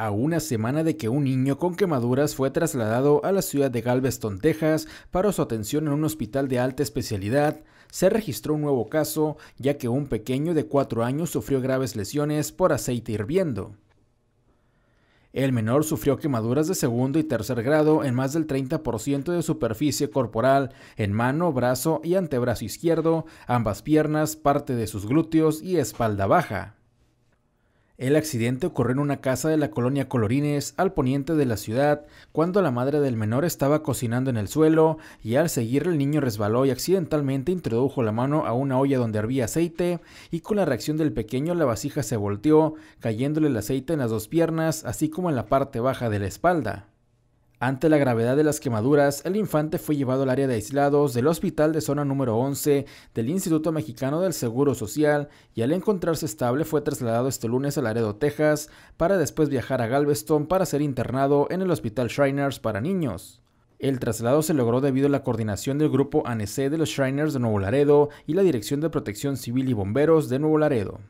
A una semana de que un niño con quemaduras fue trasladado a la ciudad de Galveston, Texas, para su atención en un hospital de alta especialidad, se registró un nuevo caso, ya que un pequeño de 4 años sufrió graves lesiones por aceite hirviendo. El menor sufrió quemaduras de segundo y tercer grado en más del 30% de superficie corporal, en mano, brazo y antebrazo izquierdo, ambas piernas, parte de sus glúteos y espalda baja. El accidente ocurrió en una casa de la colonia Colorines, al poniente de la ciudad, cuando la madre del menor estaba cocinando en el suelo y al seguir el niño resbaló y accidentalmente introdujo la mano a una olla donde hervía aceite y con la reacción del pequeño la vasija se volteó, cayéndole el aceite en las dos piernas, así como en la parte baja de la espalda. Ante la gravedad de las quemaduras, el infante fue llevado al área de aislados del hospital de zona número 11 del Instituto Mexicano del Seguro Social y al encontrarse estable fue trasladado este lunes a Laredo, Texas, para después viajar a Galveston para ser internado en el Hospital Shriners para niños. El traslado se logró debido a la coordinación del grupo ANC de los Shriners de Nuevo Laredo y la Dirección de Protección Civil y Bomberos de Nuevo Laredo.